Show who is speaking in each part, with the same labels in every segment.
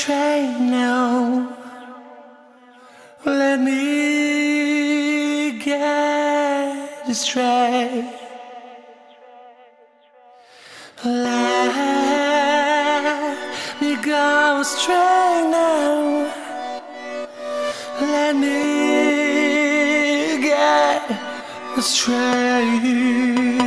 Speaker 1: astray now. Let me get astray. Let me go astray now. Let me get astray. Now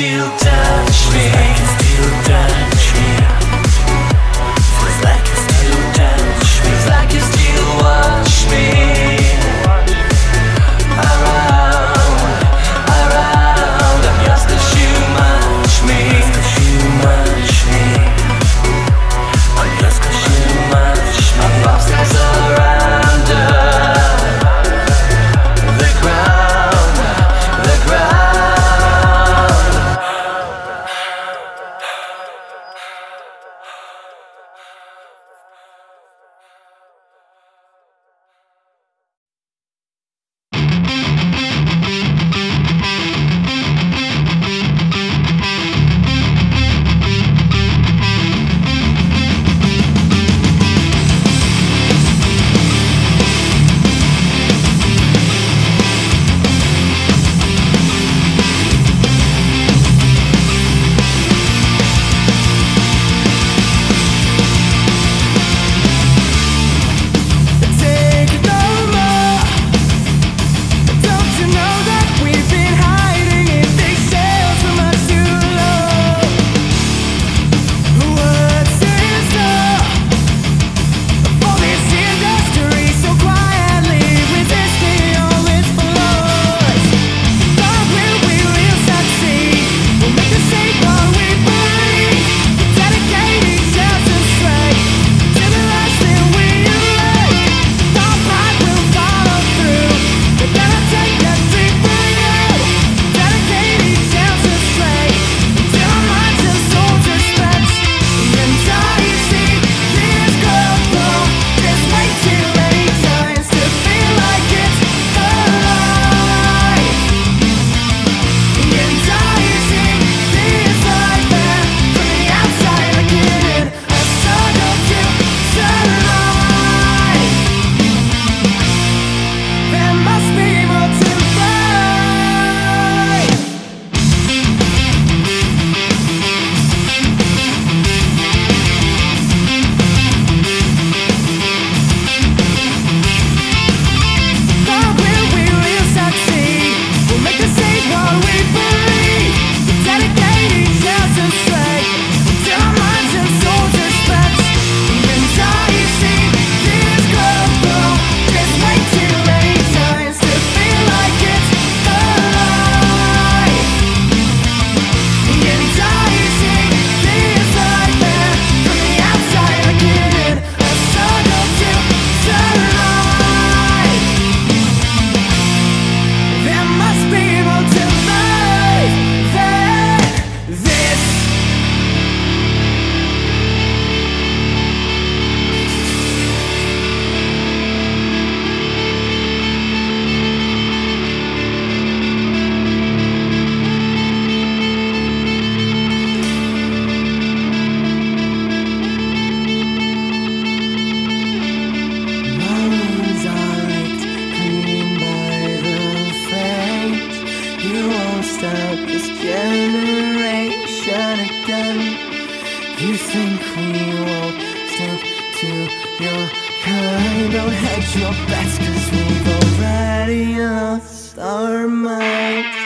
Speaker 1: still
Speaker 2: generation again. You think we won't stoop to your kind? Don't hedge your bets, cause we've already lost our minds.